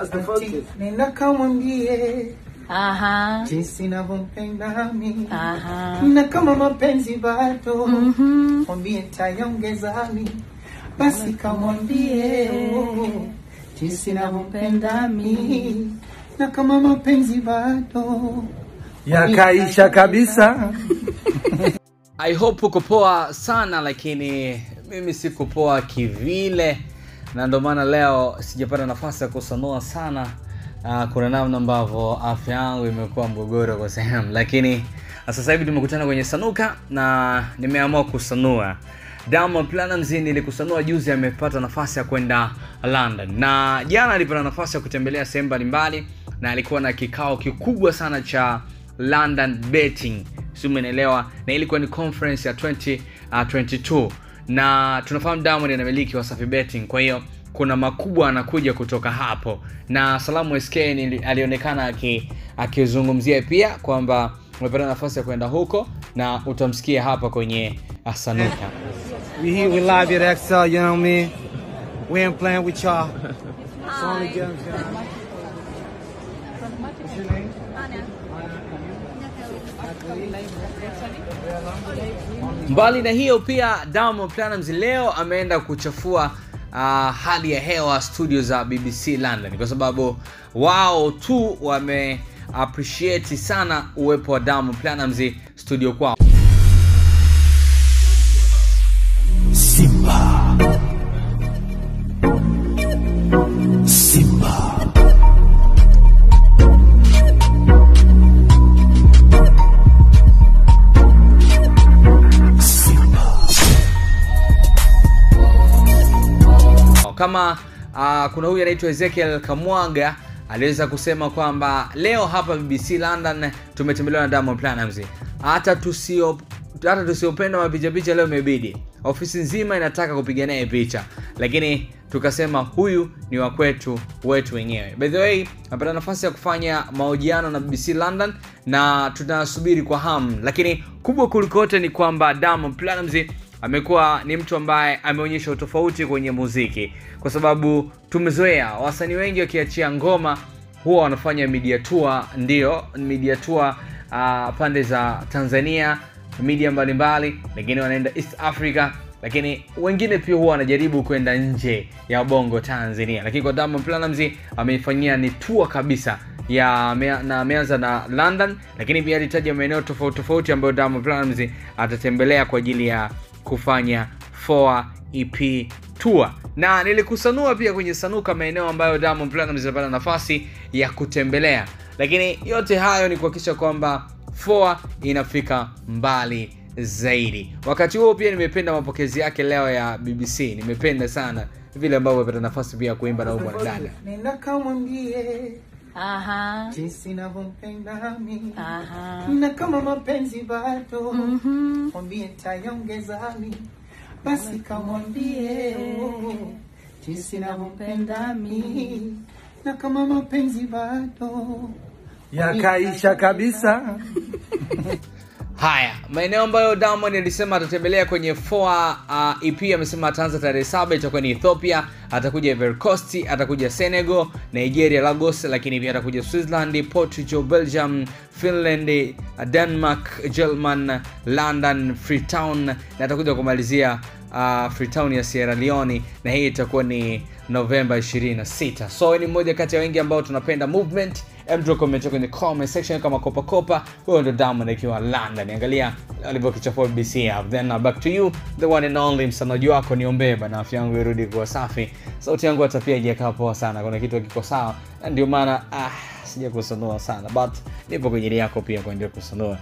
That's the focus. nenda kamwambie Aha. jinsi navyompenda mi Aha. na kama mapenzi bado Mhm. mwambie tayongeza mi basi kamwambie oh, jinsi navyompenda mi na kama mapenzi bado Yakaisha kabisa. I hope uko poa sana lakini mimi sikupoa kivile na ndio maana leo sijapata nafasi ya kusanua sana. Uh, kuna namna ambavyo afya yangu imekuwa mgogoro kwa sehemu. Lakini sasa hivi tumekutana kwenye sanuka na nimeamua kusanua. Diamond Platnumz nilikusanua juzi amepata nafasi ya kwenda London. Na jana alipata nafasi ya kutembelea sehemu mbalimbali na alikuwa na kikao kikubwa sana cha London betting. Si umeelewa na ilikuwa ni conference ya 2022 na tunafahamu Diamond anamiliki Wasafi Betting kwa hiyo kuna makubwa anakuja kutoka hapo. Na Salamu SK alionekana alionekana aki- akizungumzia pia kwamba umepata nafasi ya kwenda huko na utamsikia hapa kwenye Asanuka We here, we live at XL, you know what We ain't playing with y'all. Mbali na hiyo pia Diamond Platnumz leo ameenda kuchafua uh, hali ya hewa studio za BBC London kwa sababu wao tu wame appreciate sana uwepo wa Diamond Platnumz studio kwao Simba. Simba. Kama uh, kuna huyu anaitwa Ezekiel Kamwaga aliweza kusema kwamba leo hapa BBC London tumetembelewa na Diamond Platnumz. Hata tusio hata tusiopenda mapicha picha leo imebidi. Ofisi nzima inataka kupiga naye picha. Lakini tukasema huyu ni wa kwetu wetu wenyewe. By the way napata nafasi ya kufanya mahojiano na BBC London na tunasubiri kwa hamu. Lakini kubwa kulikote ni kwamba Diamond Platnumz amekuwa ni mtu ambaye ameonyesha utofauti kwenye muziki kwa sababu tumezoea wasanii wengi wakiachia ngoma huwa wanafanya media tour ndio media tour uh, pande za tanzania media mbalimbali wengine wanaenda east africa lakini wengine pia huwa wanajaribu kwenda nje ya bongo tanzania. Lakini kwa Diamond Platnumz ameifanyia ni tour kabisa ya mea- na ameanza na london lakini pia alitaja maeneo tofauti tofauti ambayo Diamond Platnumz atatembelea kwa ajili ya kufanya 4 ep tour. Na nilikusanua pia kwenye sanuka maeneo ambayo Diamond Platnumz zinapata nafasi ya kutembelea. Lakini yote hayo ni kuhakikisha kwamba 4 inafika mbali zaidi. Wakati huo pia nimependa mapokezi yake leo ya bbc nimependa sana vile ambavyo amepata nafasi pia ya kuimba na huyu nenda kamwambie Aha. jinsi navyompenda mimi. Aha. na kama mapenzi bado Mhm. mwambie tayongeza mimi. basi kamwambie jinsi navyompenda mimi. na kama mapenzi bado Yakaisha kabisa. haya maeneo ambayo Diamond alisema atatembelea kwenye FOA uh, ep amesema ataanza tarehe saba itakuwa ni ethiopia atakuja Ivory Coast atakuja senegal nigeria lagos lakini pia atakuja switzerland portugal belgium finland denmark german london freetown na atakuja kumalizia uh, freetown ya sierra leone na hii itakuwa ni novemba 26 so ni mmoja kati ya wengi ambao tunapenda movement. Comment kwenye comment section kama kopa kopa. Huyo ndo Diamond akiwa London. Angalia alivyokichafua BBC hapo then uh, back to you the one and only msanaji wako niombee bana afya yangu irudi kuwa safi. Sauti yangu hata pia haijakaa poa sana kuna kitu kiko sawa. Na ndio maana ah sija kusanua sana but nipo kwenye yako pia kuendelea kusanua